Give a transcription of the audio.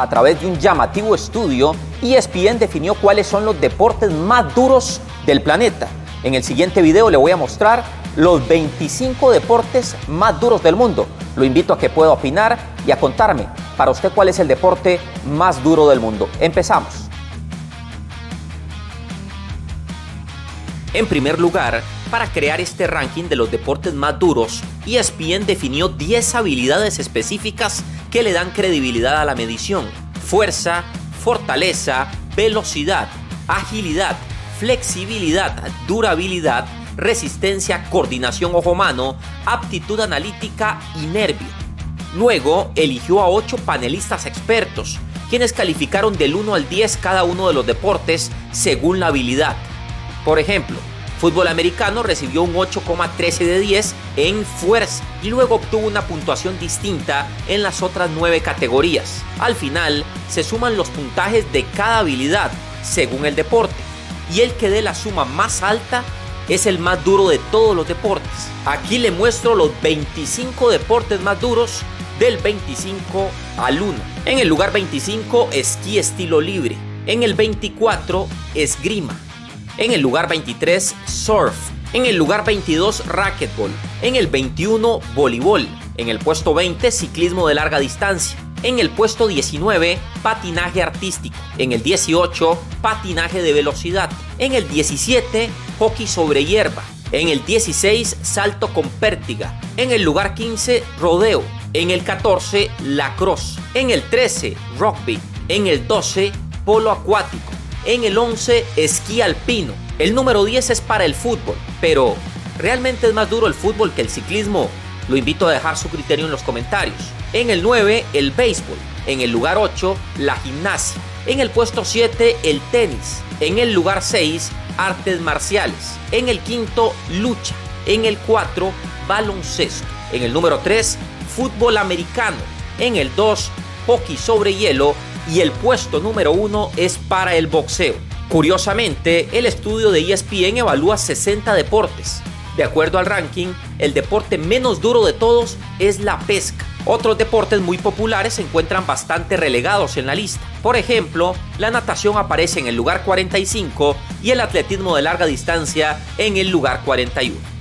A través de un llamativo estudio, ESPN definió cuáles son los deportes más duros del planeta. En el siguiente video le voy a mostrar los 25 deportes más duros del mundo. Lo invito a que pueda opinar y a contarme para usted cuál es el deporte más duro del mundo. Empezamos. En primer lugar, para crear este ranking de los deportes más duros, ESPN definió 10 habilidades específicas que le dan credibilidad a la medición. Fuerza, fortaleza, velocidad, agilidad, flexibilidad, durabilidad, resistencia, coordinación ojo-mano, aptitud analítica y nervio. Luego eligió a 8 panelistas expertos, quienes calificaron del 1 al 10 cada uno de los deportes según la habilidad. Por ejemplo, fútbol americano recibió un 8,13 de 10 en fuerza y luego obtuvo una puntuación distinta en las otras 9 categorías. Al final, se suman los puntajes de cada habilidad según el deporte y el que dé la suma más alta es el más duro de todos los deportes. Aquí le muestro los 25 deportes más duros del 25 al 1. En el lugar 25, esquí estilo libre. En el 24, esgrima. En el lugar 23, surf. En el lugar 22, racquetball. En el 21, voleibol. En el puesto 20, ciclismo de larga distancia. En el puesto 19, patinaje artístico. En el 18, patinaje de velocidad. En el 17, hockey sobre hierba. En el 16, salto con pértiga. En el lugar 15, rodeo. En el 14, lacrosse. En el 13, rugby. En el 12, polo acuático. En el 11, esquí alpino. El número 10 es para el fútbol. Pero, ¿realmente es más duro el fútbol que el ciclismo? Lo invito a dejar su criterio en los comentarios. En el 9, el béisbol. En el lugar 8, la gimnasia. En el puesto 7, el tenis. En el lugar 6, artes marciales. En el quinto, lucha. En el 4, baloncesto. En el número 3, fútbol americano. En el 2, hockey sobre hielo. Y el puesto número 1 es para el boxeo. Curiosamente, el estudio de ESPN evalúa 60 deportes. De acuerdo al ranking, el deporte menos duro de todos es la pesca. Otros deportes muy populares se encuentran bastante relegados en la lista. Por ejemplo, la natación aparece en el lugar 45 y el atletismo de larga distancia en el lugar 41.